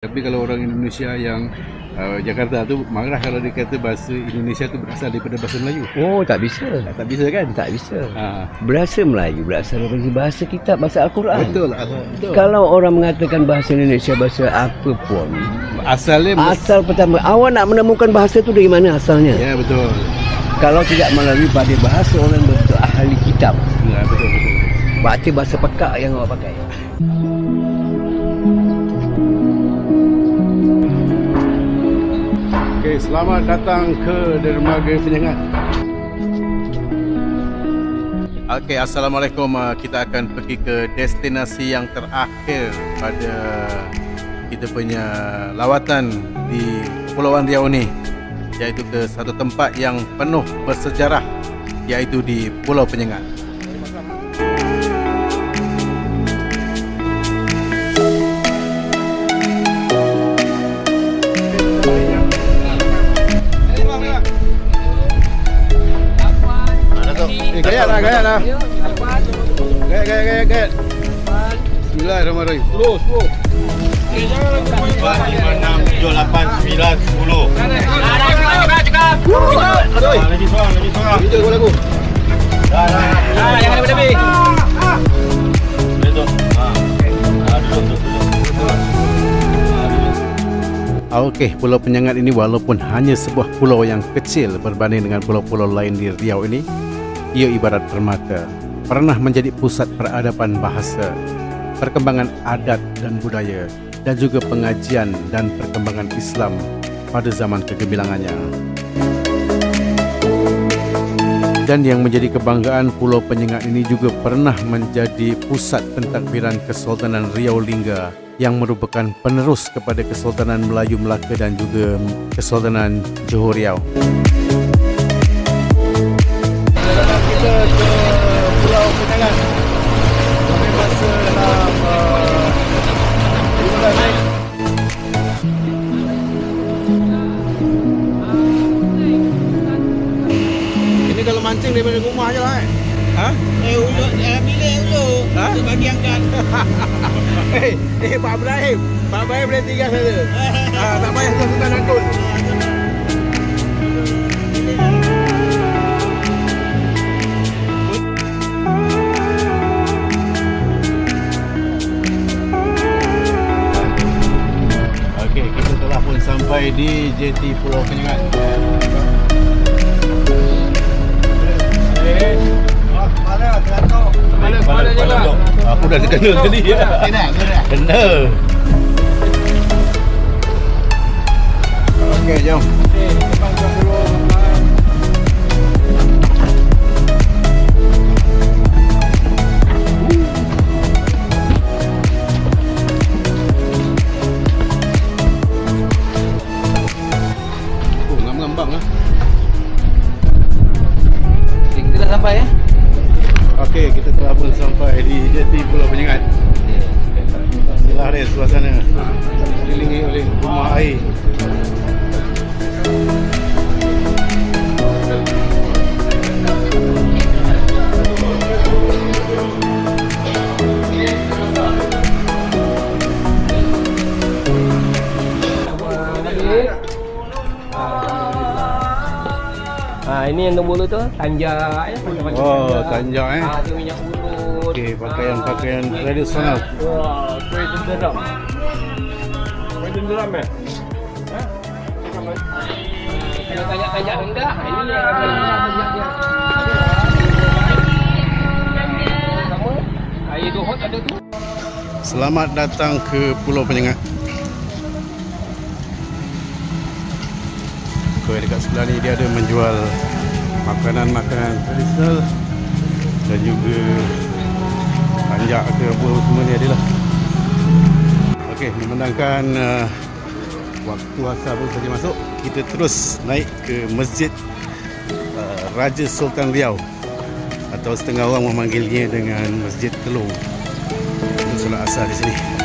Tapi kalau orang Indonesia yang uh, Jakarta tu marah kalau dia kata bahasa Indonesia tu berasal daripada bahasa Melayu. Oh, tak bisa. Tak bisa kan? Tak bisa. Ha. Bahasa Melayu berasal daripada bahasa kitab, bahasa Al-Quran. Betul, betul. Kalau orang mengatakan bahasa Indonesia bahasa apa pun, Asalnya asal pertama, awak nak menemukan bahasa tu dari mana asalnya? Ya betul. Kalau tidak melalui pada bahasa orang betul ahli kitab, Ya betul betul. baca bahasa pekak yang awak pakai. Okey, selamat datang ke Dermaga Penyengat. Okey, Assalamualaikum. Uh, Kita akan pergi ke destinasi yang terakhir pada kita punya lawatan di Kepulauan Riau ni iaitu ke satu tempat yang penuh bersejarah iaitu di Pulau Penyengat. Eh, gaya lah, gaya lah. Gaya, gaya, gaya, gaya. Bismillahirrahmanirrahim. Slow, slow. Empat, lima, enam, tujuh, lapan, sembilan, sepuluh. Aduh, Ah, Lagi seorang, lagi seorang. video gua lagu. Dah, dah. Ah, jangan lebih-lebih. Betul. Ah. Ah, duduk, duduk, duduk. Ah, duduk. Ah, Okey, Pulau Penyengat ini walaupun hanya sebuah pulau yang kecil berbanding dengan pulau-pulau lain di Riau ini, ia ibarat permata. Pernah menjadi pusat peradaban bahasa, perkembangan adat dan budaya, dan juga pengajian dan perkembangan Islam pada zaman kegemilangannya. Dan yang menjadi kebanggaan Pulau Penyengat ini juga pernah menjadi pusat pentadbiran Kesultanan Riau Lingga yang merupakan penerus kepada Kesultanan Melayu Melaka dan juga Kesultanan Johor Riau. Kita ke Pulau Penyengat. Kami masa dalam uh, 15 minit. Ini kalau mancing daripada rumah je lah eh. Ha? Eh, ulur, eh, bilik ulur. Ha? Itu bagi angkat. Eh, eh Pak Ibrahim. Pak Ibrahim boleh tinggal saja. ha, tak payah Sultan Agung. Kita pun sampai di JT Pulau Penyengat. Kepala, kepala duduk. Aku dah kena tadi ya. Kena, kena. Kena. Okey, jom. Oh, pun sampai di jeti Pulau Penyengat. Inilah dia suasana. Dikelilingi oleh rumah air. Ha, ini yang nombor tu tanjak ya. Oh, tanjak eh. Ha, tu minyak. Okey, pakaian-pakaian tradisional. Wah, kuih tenderam. Kuih tenderam eh? Ha? Kalau tanjak-tanjak rendah, ha, ini yang ada dia. Sama. Air dohot ada tu. Selamat datang ke Pulau Penyengat. Okey, dekat sebelah ni dia ada menjual makanan-makanan tradisional dan juga tanjak ke apa semua ni adalah. Okey, memandangkan uh, waktu asar pun saja masuk, kita terus naik ke Masjid uh, Raja Sultan Riau atau setengah orang memanggilnya dengan Masjid Telur untuk solat asar di sini.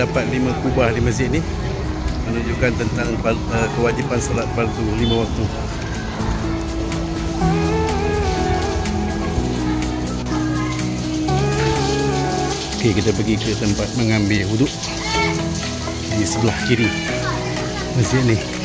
Terdapat lima kubah di masjid ni menunjukkan tentang uh, kewajipan solat fardu lima waktu. Okey, kita pergi ke tempat mengambil wuduk di sebelah kiri masjid ni.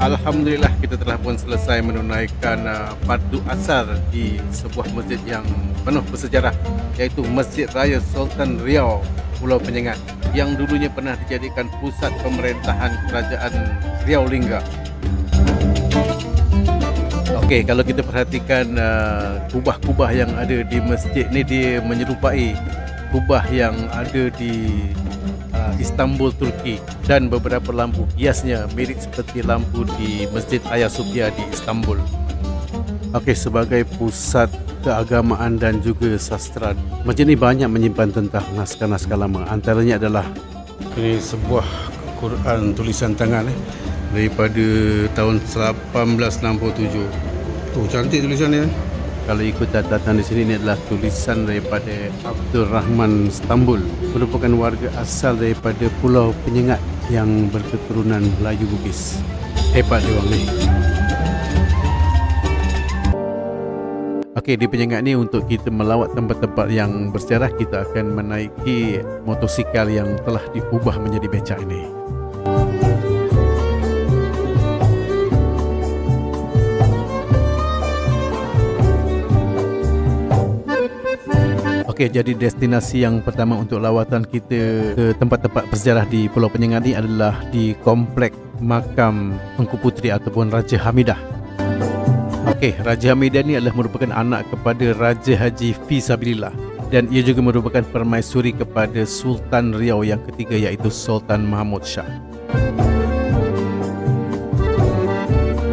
Alhamdulillah kita telah pun selesai menunaikan uh, fardu asar di sebuah masjid yang penuh bersejarah iaitu Masjid Raya Sultan Riau Pulau Penyengat yang dulunya pernah dijadikan pusat pemerintahan kerajaan Riau Lingga. Okey, kalau kita perhatikan uh, kubah-kubah yang ada di masjid ni dia menyerupai kubah yang ada di Istanbul, Turki dan beberapa lampu hiasnya mirip seperti lampu di Masjid Hagia Sophia di Istanbul. Okey, sebagai pusat keagamaan dan juga sastra, masjid ini banyak menyimpan tentang naskah-naskah lama. Antaranya adalah ini sebuah Quran tulisan tangan eh, daripada tahun 1867. Oh, cantik tulisan ni. Kalau ikut catatan di sini ini adalah tulisan daripada Abdul Rahman Istanbul merupakan warga asal daripada Pulau Penyengat yang berketurunan Melayu Bugis. Hebat dia ni. Okey, di Penyengat ni untuk kita melawat tempat-tempat yang bersejarah kita akan menaiki motosikal yang telah diubah menjadi becak ini. Okey, jadi destinasi yang pertama untuk lawatan kita ke tempat-tempat bersejarah di Pulau Penyengat ini adalah di komplek makam Engku Puteri ataupun Raja Hamidah. Okey, Raja Hamidah ini adalah merupakan anak kepada Raja Haji Fisabilillah dan ia juga merupakan permaisuri kepada Sultan Riau yang ketiga iaitu Sultan Mahmud Shah.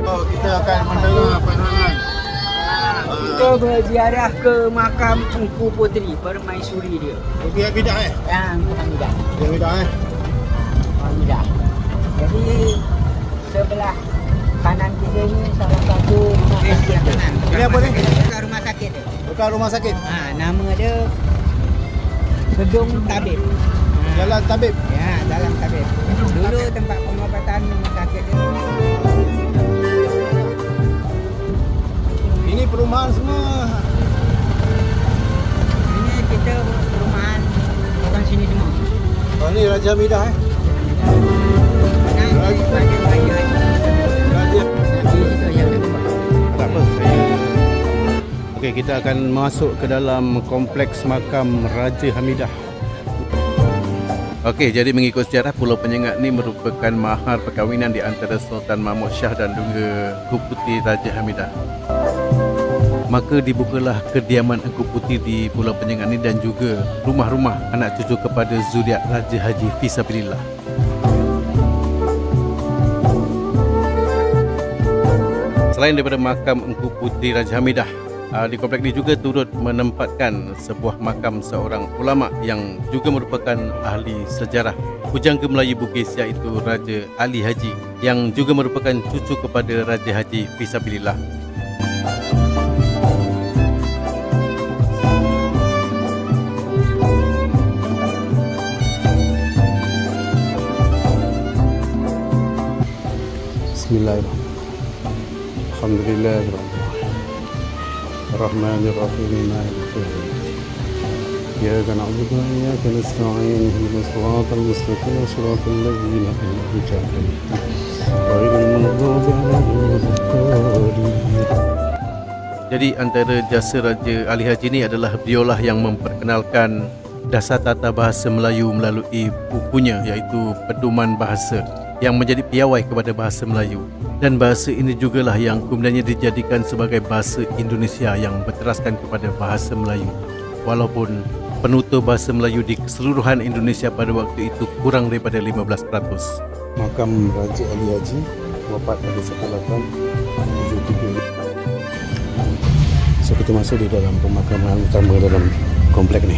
Oh, kita akan penerangan. Kita berziarah ke makam Engku Puteri, permaisuri dia. Pihak bidah eh? Yang Hamidah. Pihak bidah eh? Hamidah. Jadi sebelah kanan kita ni salah satu rumah sakit. Kanan. Ini apa ni? Bukan rumah sakit dia. Bukan rumah sakit. Ha, nama dia Gedung Tabib. Ha, Jalan tabib. Ya, dalam tabib. Dulu tempat pengobatan rumah sakit dia. Ini perumahan semua. Ini kita perumahan orang sini semua. Oh, ni Raja Hamidah eh? Raja. Tak apa, saya Okey, kita akan masuk ke dalam kompleks makam Raja Hamidah. Okey, jadi mengikut sejarah Pulau Penyengat ni merupakan mahar perkahwinan di antara Sultan Mahmud Shah dan juga Engku Puteri Raja Hamidah. Maka dibukalah kediaman Engku Puteri di Pulau Penyengat ni dan juga rumah-rumah anak cucu kepada zuriat Raja Haji Fisabilillah. Selain daripada makam Engku Puteri Raja Hamidah, ah, di komplek ini juga turut menempatkan sebuah makam seorang ulama yang juga merupakan ahli sejarah pujangga Melayu Bugis iaitu Raja Ali Haji yang juga merupakan cucu kepada Raja Haji Fisabilillah. Bismillahirrahmanirrahim. Alhamdulillahirrahmanirrahim. الرحمن الرحيم مالك يوم الدين إياك نعبد وإياك نستعين اهدنا الصراط المستقيم صراط الذين أنعمت عليهم غير المغضوب عليهم ولا الضالين Jadi antara jasa Raja Ali Haji ni adalah beliaulah yang memperkenalkan dasar tata bahasa Melayu melalui bukunya iaitu Pedoman Bahasa yang menjadi piawai kepada bahasa Melayu. Dan bahasa ini jugalah yang kemudiannya dijadikan sebagai bahasa Indonesia yang berteraskan kepada bahasa Melayu. Walaupun penutur bahasa Melayu di keseluruhan Indonesia pada waktu itu kurang daripada 15%. makam Raja Ali Haji wafat pada 1873. So kita masuk di dalam pemakaman utama dalam komplek ni.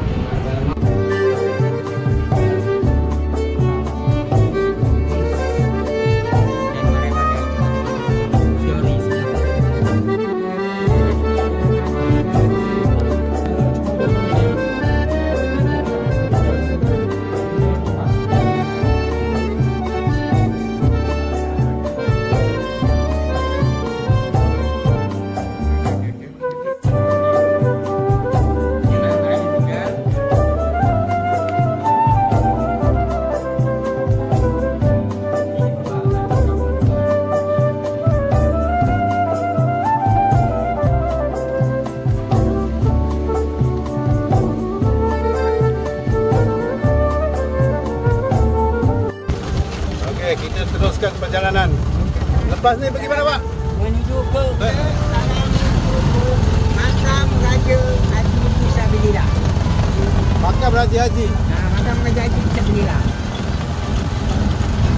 teruskan perjalanan. Lepas ni pergi mana, Pak? Menuju ke makam Raja Haji Fisabilillah. Makam Raja Haji. Nah, makam Raja Haji Fisabilillah.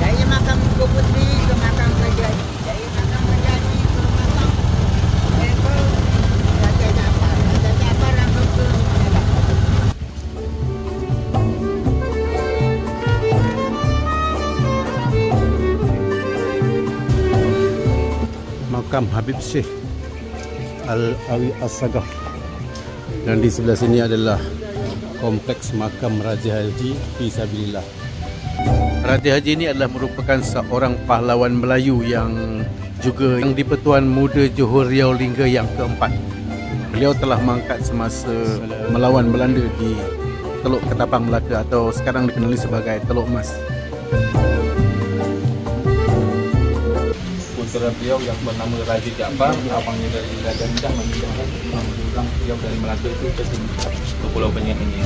Dari makam Tuan Puteri ke makam Raja Haji. Makam Habib Syekh Al-Awi As-Sagaf. Dan di sebelah sini adalah kompleks makam Raja Haji Fisabilillah. Raja Haji ini adalah merupakan seorang pahlawan Melayu yang juga yang di-Pertuan Muda Johor Riau Lingga yang keempat. Beliau telah mangkat semasa melawan Belanda di Teluk Ketapang Melaka atau sekarang dikenali sebagai Teluk Mas. Putera beliau yang bernama Raja Jaafar Abangnya dari Raja Midah memindahkan Mengulang beliau dari Melaka itu ke sini Ke Pulau Penyet ini.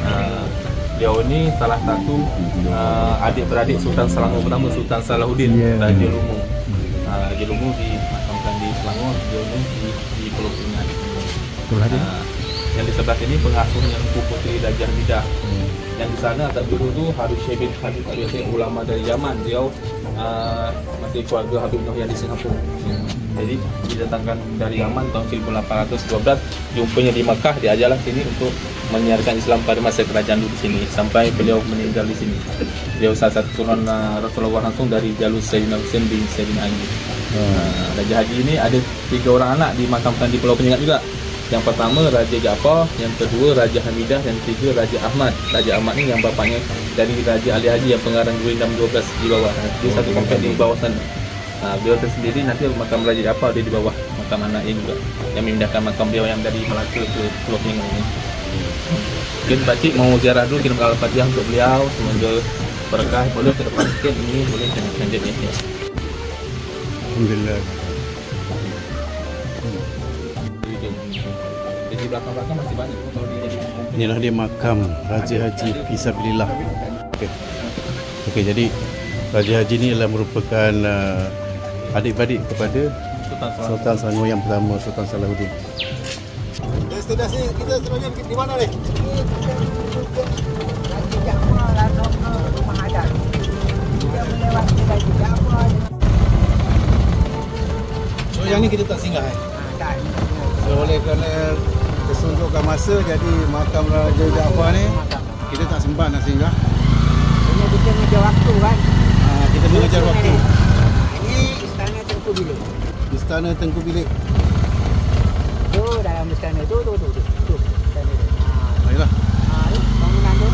Uh, Beliau ni salah satu uh, adik-beradik Sultan Selangor pertama Sultan Salahuddin Raja Lumu. Uh, Raja Lumu dimakamkan di Selangor Beliau ni di, di Pulau Penyet. Uh, Yang di sebelah sini pengasuhnya Empu Puteri Raja Midah. Yang di sana tak dulu tu Habib Syekh bin Habib Habib Syekh ulama dari Yaman. Beliau uh, masih keluarga Habib Noh yang di Singapura. Jadi didatangkan dari Yaman tahun 1812 jumpanya di Makkah diajarlah sini untuk menyiarkan Islam pada masa kerajaan dulu di sini sampai beliau meninggal di sini. Beliau salah satu turun uh, Rasulullah langsung dari jalur Sayyidina Hussein bin Sayyidina Ali. Uh, Raja Haji ini ada tiga orang anak dimakamkan di Pulau Penyengat juga yang pertama Raja Jaafar, yang kedua Raja Hamidah, yang ketiga Raja Ahmad. Raja Ahmad ni yang bapaknya dari Raja Ali Haji yang pengarang Guindam 12 di bawah. Dia satu komplek di bawah sana. Ha, beliau tersendiri nanti makam Raja Jaafar dia di bawah makam anaknya juga yang memindahkan makam beliau yang dari Melaka ke Pulau Pinang ini. Mungkin Pakcik mau ziarah dulu kirim al fatihah untuk beliau semoga berkah boleh ke depan sikit ini boleh lanjut ya. Alhamdulillah. Jadi belakang-belakang masih banyak kalau dia jadi Inilah dia makam Raja Haji Fisabilillah. Okey. Okey, jadi Raja Haji ni adalah merupakan uh, adik-beradik kepada Sultan Selangor. Sultan Selangor yang pertama, Sultan Salahuddin. Destinasi kita sebenarnya di mana ni? So yang ni kita tak singgah eh. Ah, tak. So oleh kerana kesuntukan masa jadi makam Raja Jaafar ni kita tak sempat nak singgah. Ini kita mengejar waktu kan. Ha, kita mengejar waktu. Ini istana Tengku Bilik. Istana Tengku Bilik. Tu dalam istana tu tu tu tu. tu istana tu. Ha, Baiklah. ha ni bangunan tu.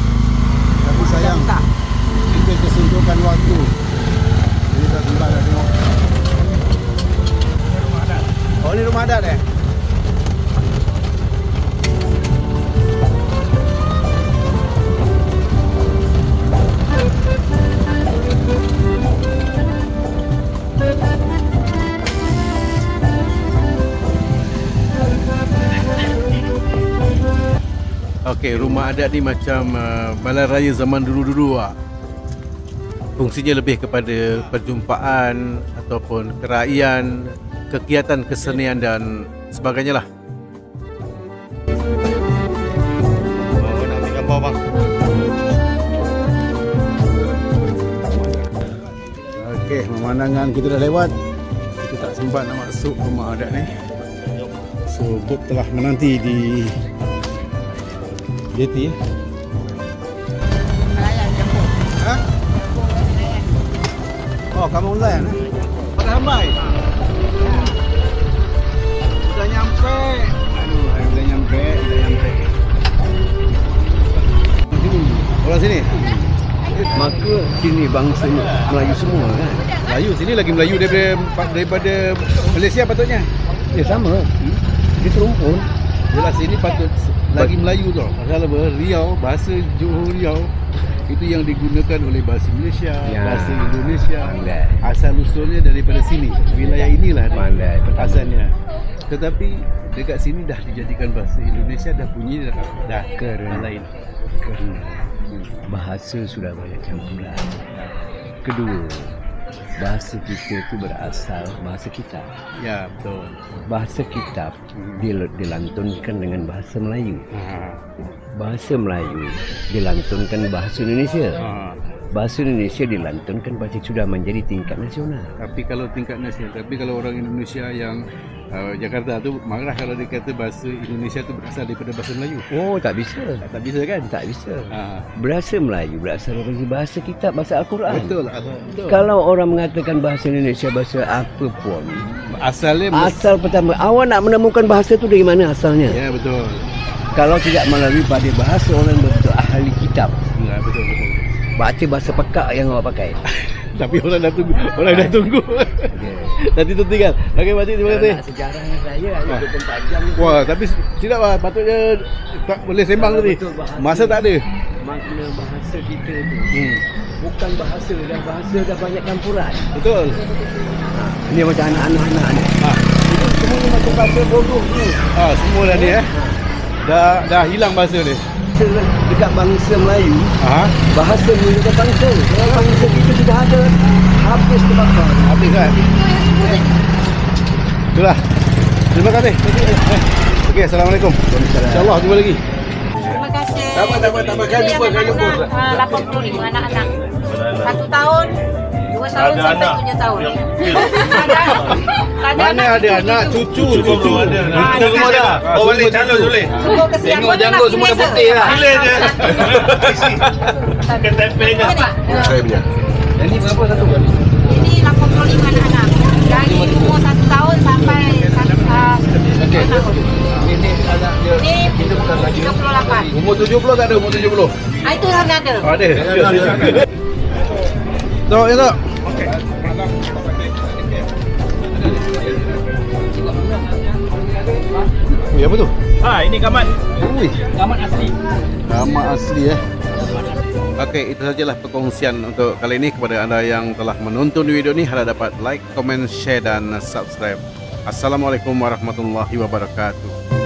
Tapi sayang kita kesuntukan waktu. Jadi tak sempat nak tengok. Oh ni rumah adat eh? Okey, rumah adat ni macam uh, balai raya zaman dulu-dulu lah. Fungsinya lebih kepada perjumpaan ataupun keraian, kegiatan kesenian dan sebagainya lah. Oh, nak ambil gambar bang. Okey, pemandangan kita dah lewat. Kita tak sempat nak masuk rumah adat ni. So, bot telah menanti di jeti eh. Nelayan jemput. Ha? Oh, kamu online eh? Pada hambai. Sudah nyampe. Aduh, sudah nyampe, sudah nyampe. Sini. Orang sini. Maka sini bangsa Melayu semua kan. Melayu sini lagi Melayu daripada daripada Malaysia patutnya. Ya sama. Dia terumpun. Jelas sini patut lagi Melayu tau. Pasal apa? Riau, bahasa Johor Riau itu yang digunakan oleh bahasa Malaysia, Ya. bahasa Indonesia. Pandai. Asal usulnya daripada sini. Wilayah inilah Pandai, asalnya. Tetapi dekat sini dah dijadikan bahasa Indonesia dah bunyi dah dah Kerana- lain. Kerana bahasa sudah banyak campuran. Kedua, bahasa kita itu berasal bahasa kitab. Ya, betul. Bahasa kitab dil- dilantunkan dengan bahasa Melayu. Ha. Bahasa Melayu dilantunkan bahasa Indonesia. Ha. Bahasa Indonesia dilantunkan pasti sudah menjadi tingkat nasional. Tapi kalau tingkat nasional, tapi kalau orang Indonesia yang uh, Jakarta tu marah kalau dia kata bahasa Indonesia tu berasal daripada bahasa Melayu. Oh, tak bisa. Tak bisa kan? Tak bisa. Ha. Bahasa Melayu berasal dari bahasa kitab, bahasa Al-Quran. Betul, betul. Kalau orang mengatakan bahasa Indonesia bahasa apa pun, Asalnya asal pertama, awak nak menemukan bahasa tu dari mana asalnya? Ya betul. Kalau tidak melalui pada bahasa orang betul ahli kitab, Ya betul betul. baca bahasa pekak yang awak pakai. Tapi orang dah tunggu, orang dah tunggu. Nanti tu tinggal. Okey, Pakcik terima kasih. Sejarah saya hanya 24 jam. Wah, tapi tidak lah. Patutnya tak boleh sembang tadi. Masa tak ada. Makna bahasa kita tu Hmm. bukan bahasa dan bahasa dah banyak campuran. Betul. Ha, ini macam anak-anak ni. Ha. Itu semuanya macam bahasa bodoh ni. Ha, semua dah ni eh. Dah dah hilang bahasa ni. Dekat bangsa Melayu, Ha? bahasa menunjukkan bangsa. Kalau bangsa kita sudah ada, habis terbakar. Habis kan? Itulah. Terima kasih. Okey, Assalamualaikum. InsyaAllah jumpa lagi. Terima kasih. Tak apa, tak apa, tak apa. Kan jumpa, kan jumpa. Ah, 85 anak-anak. Satu tahun, dua tahun sampai tujuh tahun. Ada. Mana ada anak, cucu, cucu. Cucu Ada. semua dah. Oh, boleh calon boleh. Tengok janggut semua dah putih lah. Boleh je. Ketepenya. Saya punya. Ini berapa satu? Ini 85 anak-anak. Dari umur satu tahun sampai satu ah, Okey. tahun. Ini anak dia. Ini 38. Umur 70 tak ada umur 70. Ah, itu kan ada. Ada. Tok, ya tok. Ui, apa tu? Ha, ini gamat. Ui, Gamat asli. nama asli eh. Okey, itu sajalah perkongsian untuk kali ini kepada anda yang telah menonton video ini harap dapat like, komen, share dan subscribe. Assalamualaikum warahmatullahi wabarakatuh.